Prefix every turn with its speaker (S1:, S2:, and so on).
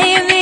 S1: Baby.